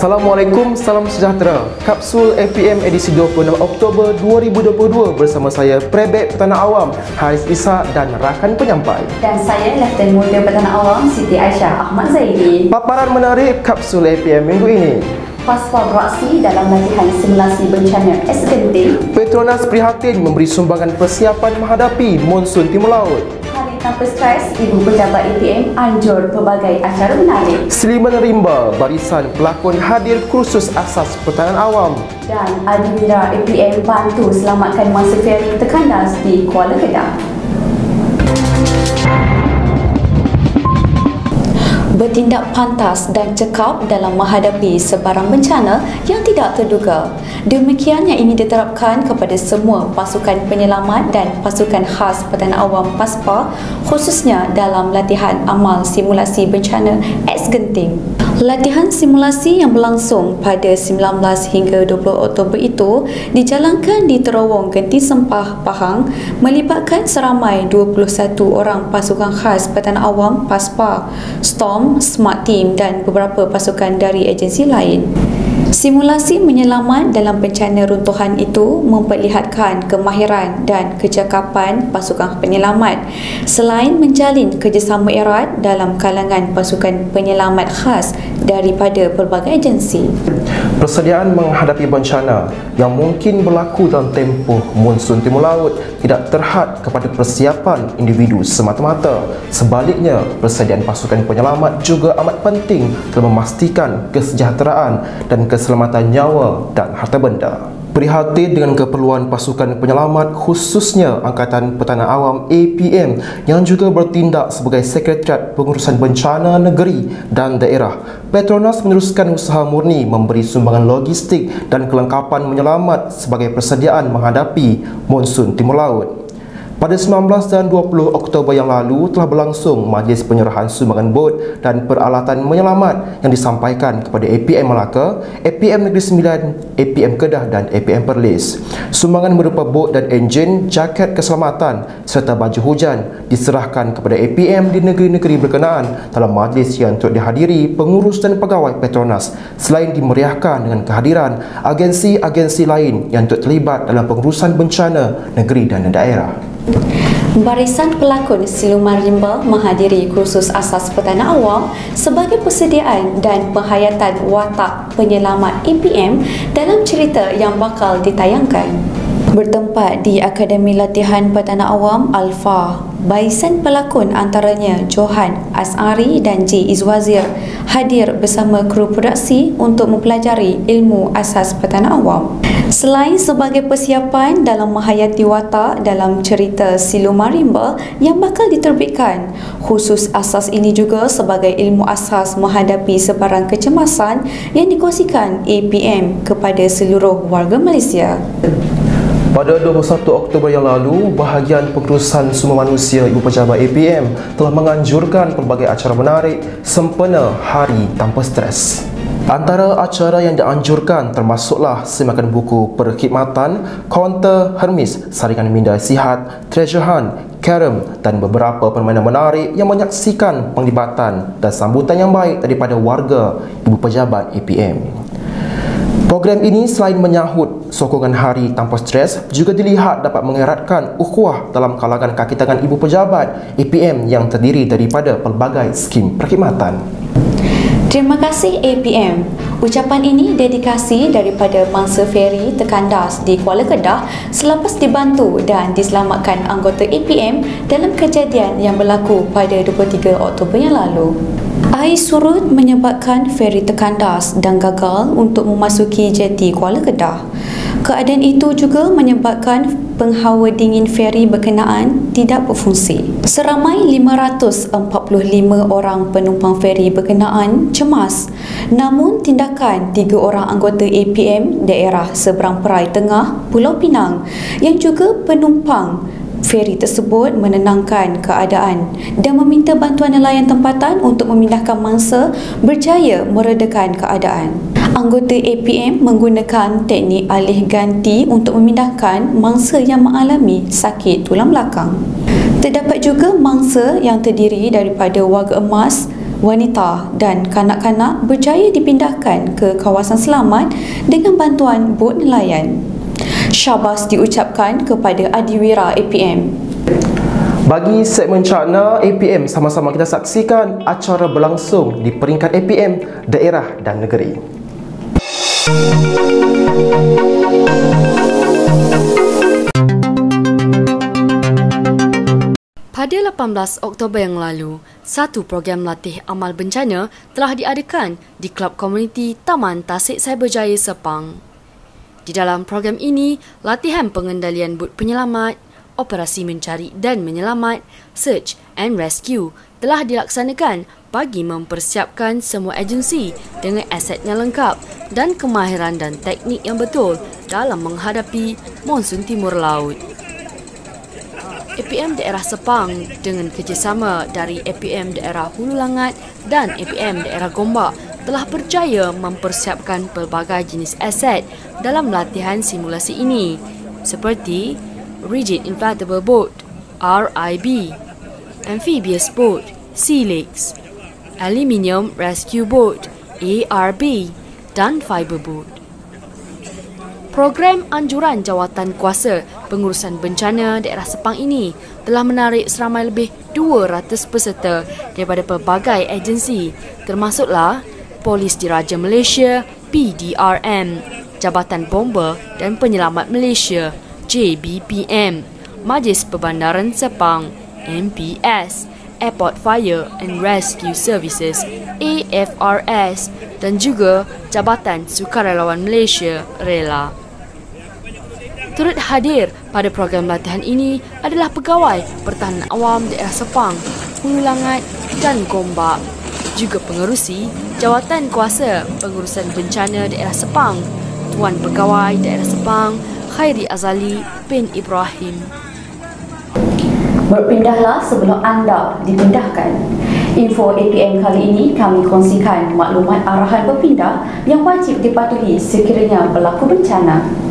Assalamualaikum, salam sejahtera. Kapsul APM edisi 26 Oktober 2022 bersama saya Prebet Petana Awam, Haris Isa dan rakan penyampai. Dan saya Leften Muda Petana Awam Siti Aisyah Ahmad Zaidi. Paparan menarik Kapsul APM minggu ini. Paspa beraksi dalam latihan simulasi bencana es genting. Petronas prihatin memberi sumbangan persiapan menghadapi monsun timur laut. Tanpa stres, Ibu Pejabat APM anjur pelbagai acara menarik. Seliman Rimba, barisan pelakon hadir kursus asas pertahanan awam. Dan Admira APM bantu selamatkan masa feri terkandas di Kuala Kedah. Bertindak pantas dan cekap dalam menghadapi sebarang bencana yang tidak terduga. Demikian yang ini diterapkan kepada semua pasukan penyelamat dan pasukan khas Pertahanan Awam PASPA khususnya dalam latihan amal simulasi bencana X Genting. Latihan simulasi yang berlangsung pada 19 hingga 20 Oktober itu dijalankan di Terowong Genti Sempah, Pahang melibatkan seramai 21 orang pasukan khas Pertahanan Awam PASPA, Storm, Smart Team dan beberapa pasukan dari agensi lain. Simulasi menyelamat dalam bencana runtuhan itu memperlihatkan kemahiran dan kecakapan pasukan penyelamat selain menjalin kerjasama erat dalam kalangan pasukan penyelamat khas daripada pelbagai agensi. Persediaan menghadapi bencana yang mungkin berlaku dalam tempoh monsun timur laut tidak terhad kepada persiapan individu semata-mata. Sebaliknya, persediaan pasukan penyelamat juga amat penting dalam memastikan kesejahteraan dan kesejahteraan keselamatan nyawa dan harta benda. Prihatin dengan keperluan pasukan penyelamat khususnya Angkatan Pertahanan Awam APM yang juga bertindak sebagai Sekretariat Pengurusan Bencana Negeri dan Daerah. Petronas meneruskan usaha murni memberi sumbangan logistik dan kelengkapan menyelamat sebagai persediaan menghadapi monsun timur laut. Pada 19 dan 20 Oktober yang lalu telah berlangsung majlis penyerahan sumbangan bot dan peralatan menyelamat yang disampaikan kepada APM Melaka, APM Negeri Sembilan, APM Kedah dan APM Perlis. Sumbangan berupa bot dan enjin, jaket keselamatan serta baju hujan diserahkan kepada APM di negeri-negeri berkenaan dalam majlis yang turut dihadiri pengurus dan pegawai Petronas selain dimeriahkan dengan kehadiran agensi-agensi lain yang turut terlibat dalam pengurusan bencana negeri dan daerah. Barisan pelakon Siluman Rimba menghadiri kursus asas pertahanan awam sebagai persediaan dan penghayatan watak penyelamat EPM dalam cerita yang bakal ditayangkan bertempat di Akademi Latihan Pertahanan Awam Alfa. Baisan pelakon antaranya Johan Asari dan J. Izwazir hadir bersama kru produksi untuk mempelajari ilmu asas pertahanan awam. Selain sebagai persiapan dalam menghayati watak dalam cerita Silu Marimba yang bakal diterbitkan, khusus asas ini juga sebagai ilmu asas menghadapi sebarang kecemasan yang dikongsikan APM kepada seluruh warga Malaysia. Pada 21 Oktober yang lalu, bahagian pengurusan sumber manusia Ibu Pejabat APM telah menganjurkan pelbagai acara menarik sempena Hari Tanpa Stres. Antara acara yang dianjurkan termasuklah semakan buku perkhidmatan, kaunter Hermes, saringan minda sihat, treasure hunt, carom dan beberapa permainan menarik yang menyaksikan penglibatan dan sambutan yang baik daripada warga Ibu Pejabat APM. Program ini selain menyahut sokongan hari tanpa stres juga dilihat dapat mengeratkan ukhuwah dalam kalangan kaki tangan ibu pejabat APM yang terdiri daripada pelbagai skim perkhidmatan. Terima kasih APM. Ucapan ini dedikasi daripada mangsa feri terkandas di Kuala Kedah selepas dibantu dan diselamatkan anggota APM dalam kejadian yang berlaku pada 23 Oktober yang lalu. Air surut menyebabkan feri terkandas dan gagal untuk memasuki jeti Kuala Kedah. Keadaan itu juga menyebabkan penghawa dingin feri berkenaan tidak berfungsi. Seramai 545 orang penumpang feri berkenaan cemas. Namun tindakan tiga orang anggota APM daerah seberang perai tengah Pulau Pinang yang juga penumpang feri tersebut menenangkan keadaan dan meminta bantuan nelayan tempatan untuk memindahkan mangsa berjaya meredakan keadaan. Anggota APM menggunakan teknik alih ganti untuk memindahkan mangsa yang mengalami sakit tulang belakang. Terdapat juga mangsa yang terdiri daripada warga emas, wanita dan kanak-kanak berjaya dipindahkan ke kawasan selamat dengan bantuan bot nelayan. Syabas diucapkan kepada Adiwira APM. Bagi segmen Cakna APM, sama-sama kita saksikan acara berlangsung di peringkat APM, daerah dan negeri. Pada 18 Oktober yang lalu, satu program latih amal bencana telah diadakan di Klub Komuniti Taman Tasik Cyberjaya Sepang. Di dalam program ini, latihan pengendalian bot penyelamat, operasi mencari dan menyelamat, search and rescue telah dilaksanakan bagi mempersiapkan semua agensi dengan aset yang lengkap dan kemahiran dan teknik yang betul dalam menghadapi monsun timur laut. APM Daerah Sepang dengan kerjasama dari APM Daerah Hulu Langat dan APM Daerah Gombak telah berjaya mempersiapkan pelbagai jenis aset dalam latihan simulasi ini seperti Rigid Inflatable Boat RIB, Amphibious Boat Sea-Legs, Aluminium Rescue Boat ARB dan Fiber Boat. Program anjuran jawatan kuasa pengurusan bencana daerah Sepang ini telah menarik seramai lebih 200 peserta daripada pelbagai agensi termasuklah Polis Diraja Malaysia PDRM, Jabatan Bomba dan Penyelamat Malaysia JBPM, Majlis Perbandaran Sepang MPS, Airport Fire and Rescue Services AFRS dan juga Jabatan Sukarelawan Malaysia RELA. Turut hadir pada program latihan ini adalah pegawai pertahanan awam daerah Sepang, Hulu Langat dan Gombak. Juga pengerusi Jawatan Kuasa Pengurusan Bencana Daerah Sepang, Tuan Pegawai Daerah Sepang, Khairi Azali bin Ibrahim. Berpindahlah sebelum anda dipindahkan. Info APM kali ini kami kongsikan maklumat arahan berpindah yang wajib dipatuhi sekiranya berlaku bencana.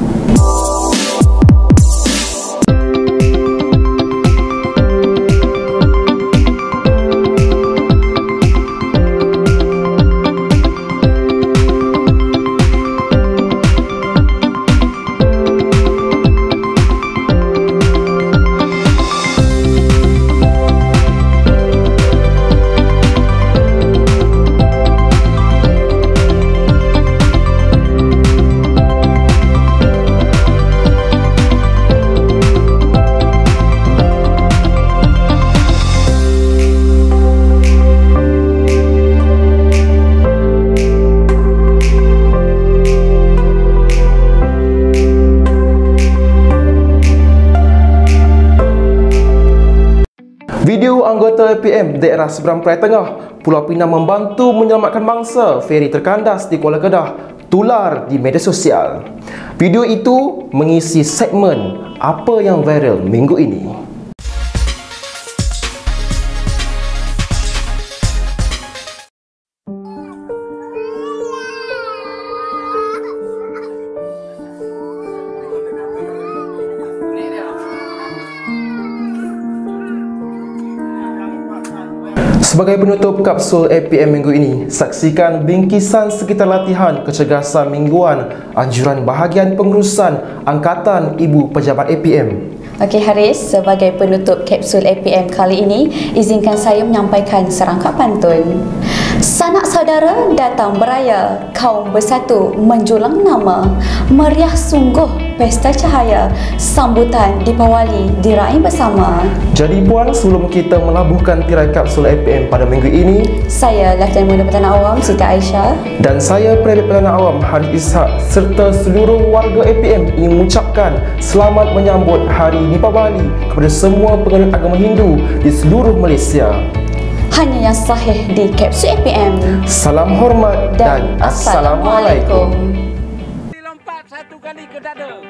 Anggota APM daerah seberang Perai Tengah, Pulau Pinang membantu menyelamatkan mangsa feri terkandas di Kuala Kedah tular di media sosial. Video itu mengisi segmen apa yang viral minggu ini. Sebagai penutup kapsul APM minggu ini, saksikan bingkisan sekitar latihan kecergasan mingguan anjuran bahagian pengurusan Angkatan Ibu Pejabat APM. Okey Haris, sebagai penutup kapsul APM kali ini, izinkan saya menyampaikan serangkap pantun. Sanak saudara datang beraya, kaum bersatu menjulang nama. Meriah sungguh pesta cahaya, sambutan dipawali diraih bersama. Jadi puan, sebelum kita melabuhkan tirai kapsul APM pada minggu ini, Saya Laftan Muda Petana Awam Siti Aisyah dan saya Peradip Perdana Awam Haris Ishak serta seluruh warga APM ingin mengucapkan selamat menyambut Hari Deepavali kepada semua penganut agama Hindu di seluruh Malaysia. Hanya yang sahih di Kapsul APM. Salam hormat dan, Assalamualaikum. Lompat satu kali ke dada.